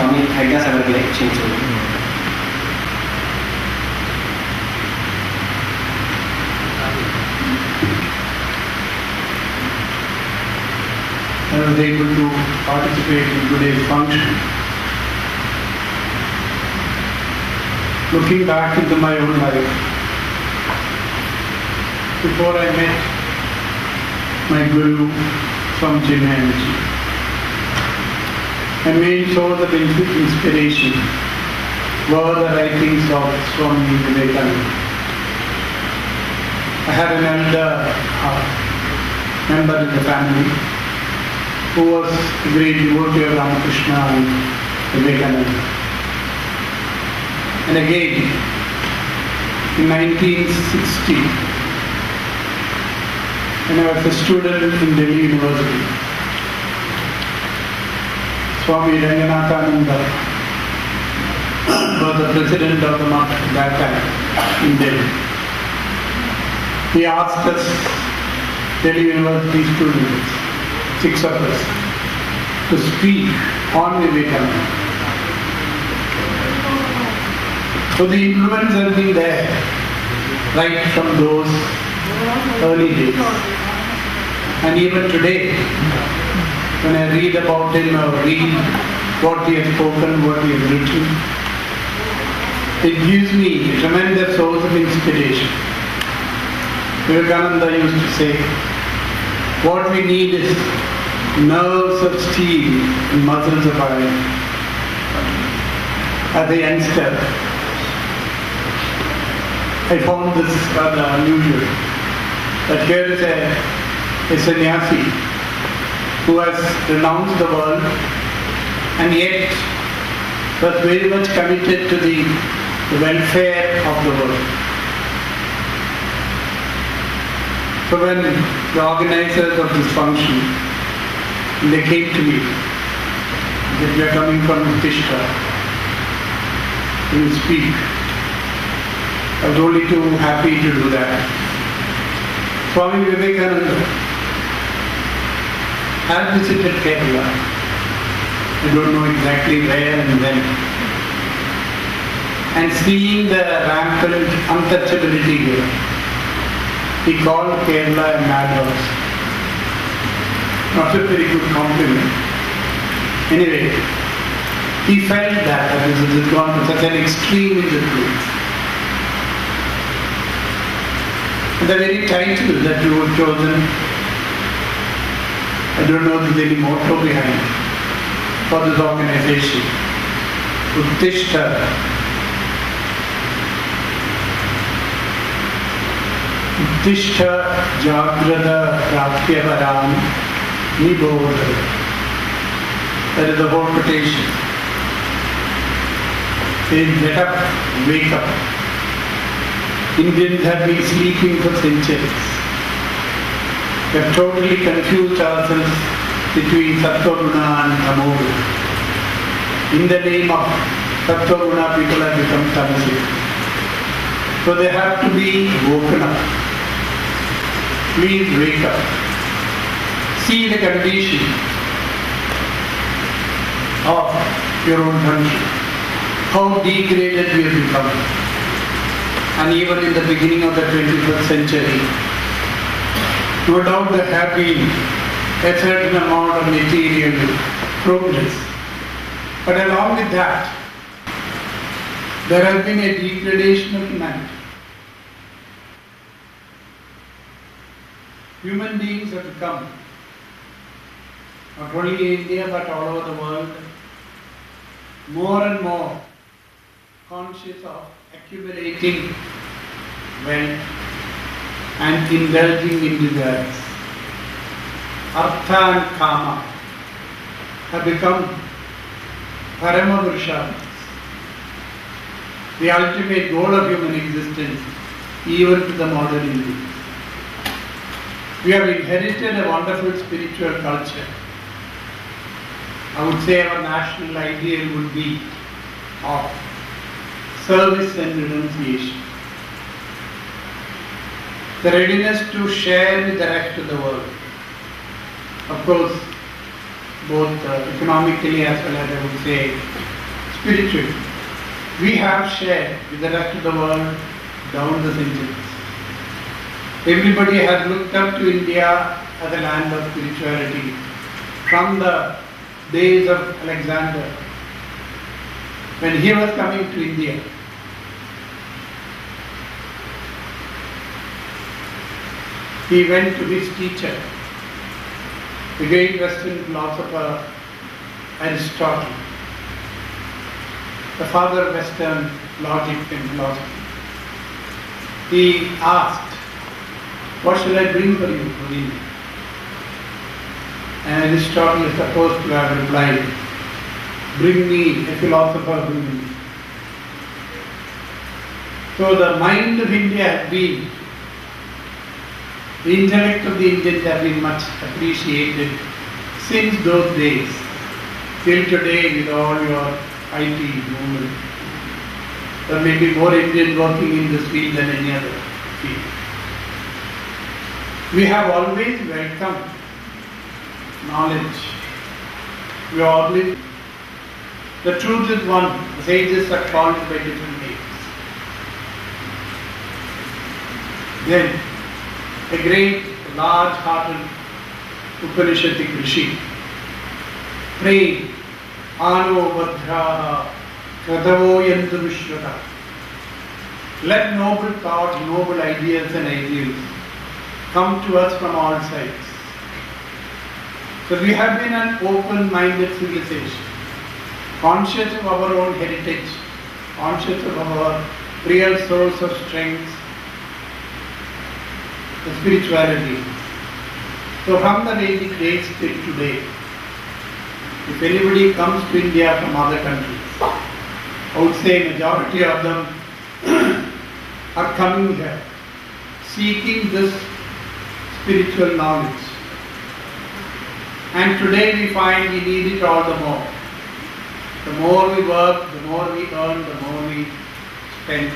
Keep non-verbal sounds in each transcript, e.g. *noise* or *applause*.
சுவாமி ஹரிதாஸ் அவர்களை சென்றோம் I'm going to be like changing. Mm. I was able to participate in today's function. Looking back into my own life, before I met my guru, Swamiji Maharaj my main source of ins- inspiration were the writings of Swami Vivekananda. I had an elder uh, member in the family who was a great devotee of Ramakrishna and Vivekananda. And again, in 1960, when I was a student in Delhi University, Swami Ranganathananda was the president of the at that time in Delhi. He asked us, Delhi University students, six of us, to speak on Vivekananda. So the influence has been there right from those early days. And even today, when I read about him or read what he has spoken, what he has written, it gives me a tremendous source of inspiration. Vivekananda used to say, what we need is nerves of steel and muscles of iron. As a youngster, I found this rather unusual. That here is a, a sannyasi who has renounced the world and yet was very much committed to the welfare of the world. So when the organizers of this function, they came to me, that we are coming from Tishka, will speak. I was only too happy to do that. Swami Vivekananda had visited Kerala. I don't know exactly where and when. And seeing the rampant untouchability here, he called Kerala a madhouse. Not a very good compliment. Anyway, he felt that this has gone to such an extreme in the. The very title that you have chosen, don't know there's any motto behind for this organization. Uttishta. Uttishta Jagrada Pratyavaram Nibodha. That is the whole quotation. Saying, get up, wake up. Indians have been sleeping for centuries. We have totally confused ourselves between Sattva-guna and Tamoguna. In the name of Sattva-guna, people have become tamasic. So they have to be woken up. Please wake up. See the condition of your own country. How degraded we have become. And even in the beginning of the 21st century, no doubt there have been a certain amount of material progress. But along with that, there has been a degradation of humanity. Human beings have become, not only in India but all over the world, more and more conscious of accumulating wealth and indulging in desires. Artha and Kama have become Paramapurusharthas, the ultimate goal of human existence, even to the modern Indians. We have inherited a wonderful spiritual culture. I would say our national ideal would be of service and renunciation. The readiness to share with the rest of the world. Of course, both uh, economically as well as I would say spiritually. We have shared with the rest of the world down the centuries. Everybody has looked up to India as a land of spirituality from the days of Alexander when he was coming to India. He went to his teacher, the great Western philosopher Aristotle, the father of Western logic and philosophy. He asked, What shall I bring for you India? And Aristotle is supposed to have replied, Bring me a philosopher who. So the mind of India has been, the intellect of the Indians has been much appreciated since those days till today with all your IT movement. There may be more Indians working in this field than any other field. We have always welcomed knowledge. We always the truth is one. The sages are called by different names. Then, a great, large-hearted Upanishadic Rishi prayed, Ano Bhadraha Kadavo Yantu. Let noble thoughts, noble ideas and ideals come to us from all sides. So we have been an open-minded civilization conscious of our own heritage, conscious of our real source of strength, the spirituality. So from the Vedic days till today, if anybody comes to India from other countries, I would say majority of them *clears throat* are coming here seeking this spiritual knowledge. And today we find we need it all the more. The more we work, the more we earn, the more we spend.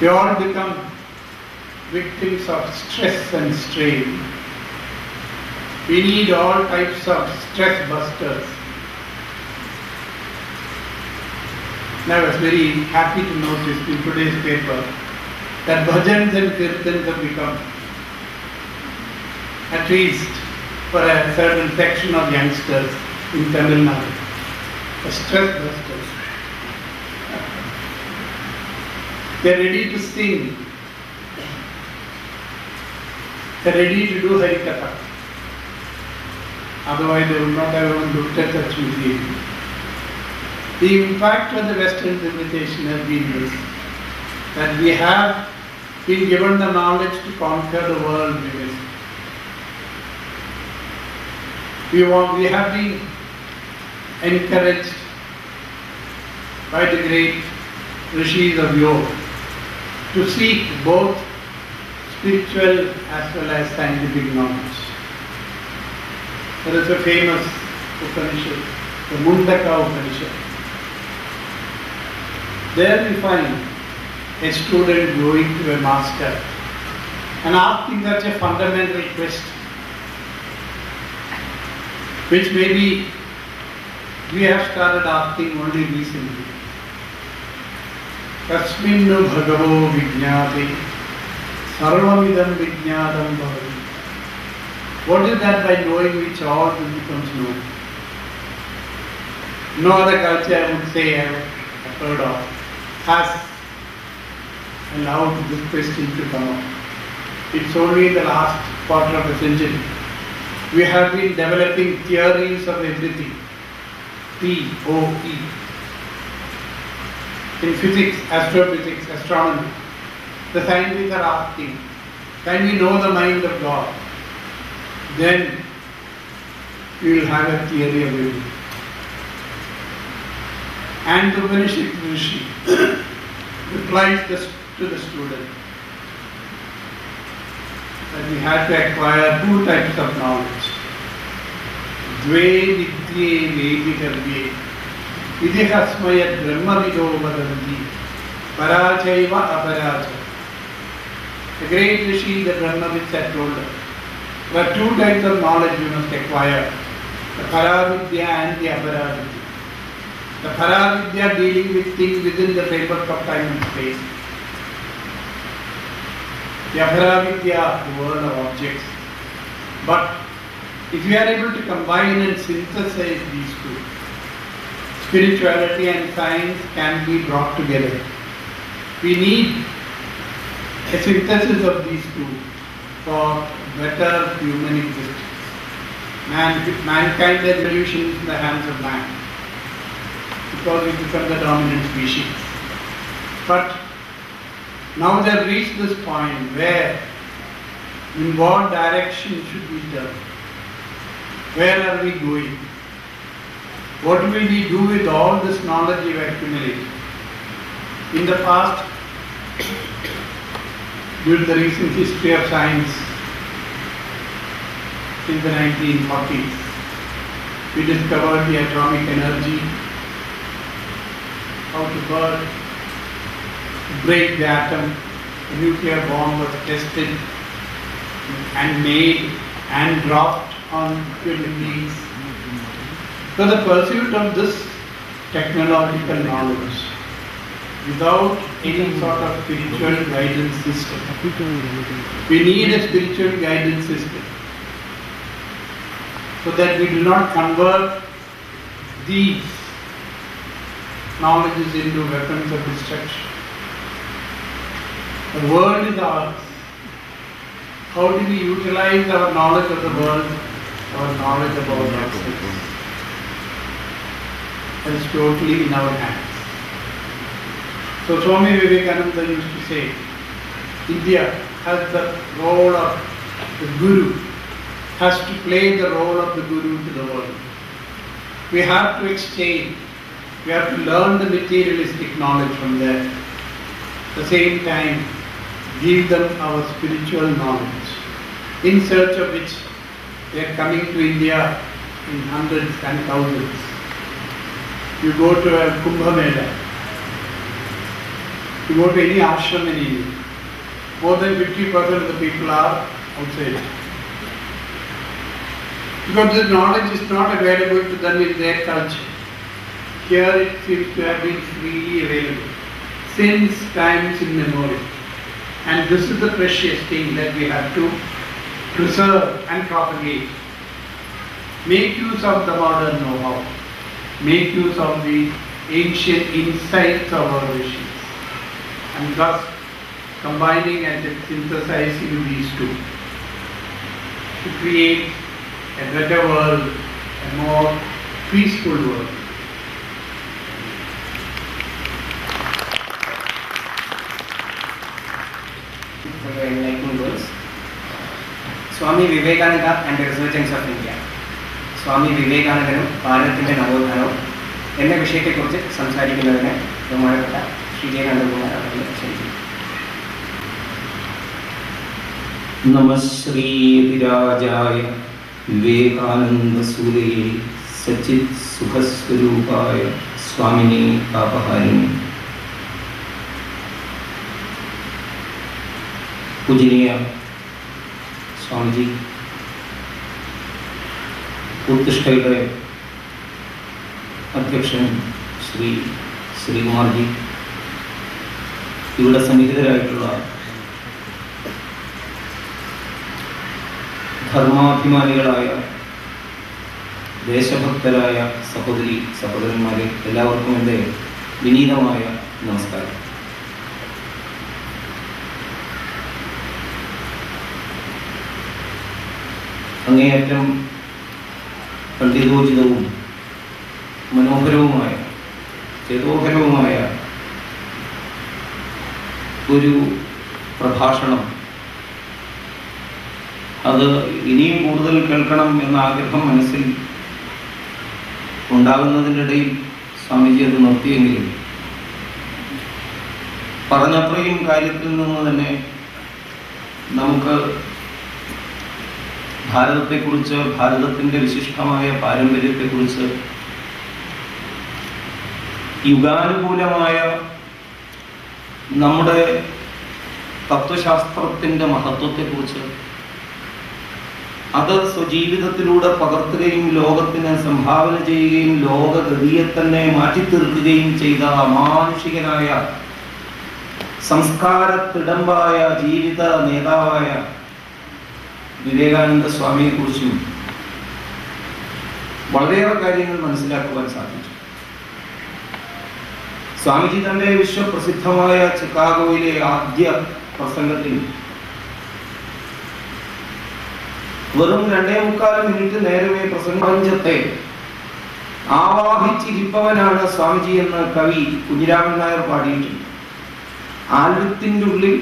We all become victims of stress and strain. We need all types of stress busters. And I was very happy to notice in today's paper that bhajans and kirtans have become, at least for a certain section of youngsters in Tamil Nadu, a stress busters. *laughs* They're ready to sing. They're ready to do Harikatha. Otherwise, they would not have even looked at such museum. The impact of the Western civilization has been this that we have been given the knowledge to conquer the world with it. We, want, we have been encouraged by the great rishis of yoga to seek both spiritual as well as scientific knowledge. There is a famous Upanishad, the Mundaka Upanishad. There we find a student going to a master and asking such a fundamental question, which maybe we have started asking only recently. Kasmin Bhagavo Vijnati Sarvamidam Vijnanam Bhavati. What is that by knowing which all becomes known? No other culture I would say I have heard of has allowed this question to come up. It's only the last quarter of the century. We have been developing theories of everything. T-O-E. In physics, astrophysics, astronomy the scientists are asking, can we know the mind of God? Then we will have a theory of everything. And the Upanishad Rishi *coughs* replies to the student that we have to acquire two types of knowledge. Dve vidye vedikarbye idihasmaya brahma vido vadanti parachaiva aparachaya the great Rishi, the Brahmavids had told us, there are two types of knowledge you must acquire. the Paravidya and the Aparavidya. The Paravidya dealing with things within the framework of time and space. The Aparavidya, the world of objects. But if you are able to combine and synthesize these two, spirituality and science can be brought together. We need a synthesis of these two for better human existence. Man, mankind evolution is in the hands of man because we become the dominant species. But now they have reached this point where in what direction should we turn? Where are we going? What will we do with all this knowledge we have accumulated? In the past, during the recent history of science, in the 1940s, we discovered the atomic energy, how to burn, break the atom, nuclear bomb was tested and made and dropped on human beings. So the pursuit of this technological knowledge without any sort of spiritual guidance system. We need a spiritual guidance system so that we do not convert these knowledges into weapons of destruction. The world is ours. How do we utilize our knowledge of the world, our knowledge about ourselves? That is totally in our hands. So Swami Vivekananda used to say, India has the role of the Guru, has to play the role of the Guru to the world. We have to exchange, we have to learn the materialistic knowledge from them. At the same time, give them our spiritual knowledge, in search of which they are coming to India in hundreds and thousands. You go to a Kumbh Mela, you go to any ashram in India, more than 50% of the people are outside. Because the knowledge is not available to them in their culture. Here it seems to have been freely available since times immemorial. And this is the precious thing that we have to preserve and propagate. Make use of the modern know-how. Make use of the ancient insights of our visions And thus combining and synthesizing these two to create a better world, a more peaceful world. for the enlightening words. Swami Vivekananda and റിസർച്ചൻസ് of India സ്വാമി വിവേകാനന്ദനും ഭാരതത്തിൻ്റെ നവോത്ഥാനവും എന്ന വിഷയത്തെക്കുറിച്ച് സംസാരിക്കുന്നതിന് ബഹുമാനപ്പെട്ട ശ്രീ नमः सचित्सुखस्वरूपाय स्वामिने पापहारिणे। पूजनीय उत्कृष्ट अध्यक्ष श्री श्रीकुमार जी ഇവിടെ സന്നിഹിതരായിട്ടുള്ള ധർമാഭിമാനികളായ ദേശഭക്തരായ സഹോദരി സഹോദരന്മാരെ എല്ലാവർക്കും എന്റെ വിനീതമായ നമസ്കാരം. അങ്ങേയറ്റം പണ്ഡിതോചിതവും മനോഹരവുമായ ചേതോഹരവുമായ ഒരു പ്രഭാഷണം. അത് ഇനിയും കൂടുതൽ കേൾക്കണം എന്ന ആഗ്രഹം മനസ്സിൽ ഉണ്ടാകുന്നതിനിടയിൽ സ്വാമിജി അത് നിർത്തിയെങ്കിലും. പറഞ്ഞത്രയും കാര്യത്തിൽ നിന്ന് തന്നെ നമുക്ക് ഭാരതത്തെക്കുറിച്ച് ഭാരതത്തിന്റെ വിശിഷ്ടമായ പാരമ്പര്യത്തെക്കുറിച്ച് യുഗാനുകൂലമായ നമ്മുടെ തത്വശാസ്ത്രത്തിന്റെ മഹത്വത്തെക്കുറിച്ച് അത് സ്വജീവിതത്തിലൂടെ പകർത്തുകയും ലോകത്തിന് സംഭാവന ചെയ്യുകയും ലോകഗതിയെ തന്നെ മാറ്റിത്തീർക്കുകയും ചെയ്ത അമാനുഷികനായ സംസ്കാരത്തിടമ്പായ ജീവിത നേതാവായ വിവേകാനന്ദ സ്വാമിയെക്കുറിച്ചും വളരെയേറെ കാര്യങ്ങൾ മനസ്സിലാക്കുവാൻ സാധിച്ചു സ്വാമിജി തന്റെ വിശ്വപ്രസിദ്ധമായ ചിക്കാഗോയിലെ ആദ്യ പ്രസംഗത്തിൽ വെറും രണ്ടേ മുക്കാൽ മിനിറ്റ് നേരമേ പ്രസംഗത്തെ ആവാഹിച്ചിരിപ്പവനാണ് സ്വാമിജി എന്ന കവി കുഞ്ഞിരാമൻ നായർ പാടിയിട്ടുണ്ട്. ആൽവിത്തിന്റെ ഉള്ളിൽ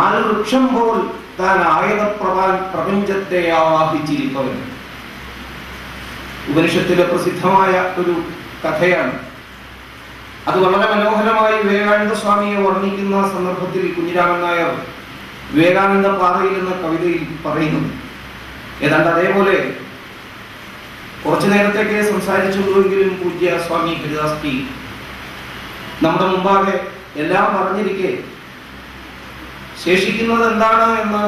ആൽവൃക്ഷം പോൽ താൻ ആയത പ്രപഞ്ചത്തെ ആവാഹിച്ചിരിപ്പവൻ. ഉപനിഷത്തിലെ പ്രസിദ്ധമായ ഒരു കഥയാണ് അത് വളരെ മനോഹരമായി വിവേകാനന്ദ സ്വാമിയെ വർണിക്കുന്ന സന്ദർഭത്തിൽ കുഞ്ഞിരാമൻ നായർ വിവേകാനന്ദ പാറയിൽ എന്ന കവിതയിൽ പറയുന്നു. ഏതാണ്ട് അതേപോലെ കുറച്ചു നേരത്തേക്ക് സംസാരിച്ചുള്ളൂവെങ്കിലും പൂജ്യ സ്വാമി ഹരിദാസ് നമ്മുടെ മുമ്പാകെ എല്ലാം പറഞ്ഞിരിക്കെ ശേഷിക്കുന്നത് എന്താണ് എന്ന്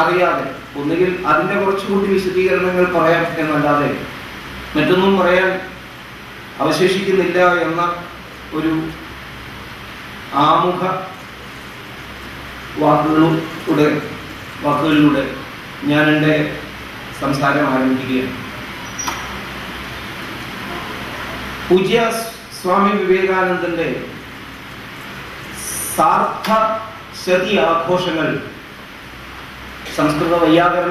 അറിയാതെ ഒന്നുകിൽ അതിന്റെ കുറച്ചുകൂടി വിശദീകരണങ്ങൾ പറയാം എന്നല്ലാതെ മറ്റൊന്നും പറയാൻ അവശേഷിക്കുന്നില്ല എന്ന ഒരു ആമുഖ വാക്കുകളിലൂടെ വാക്കുകളിലൂടെ ഞാൻ എന്റെ സംസാരം ആരംഭിക്കുകയാണ്. പൂജ്യ സ്വാമി വിവേകാനന്ദന്റെ സാർത്ഥ ശതി ആഘോഷങ്ങൾ സംസ്കൃത വൈയാകരണ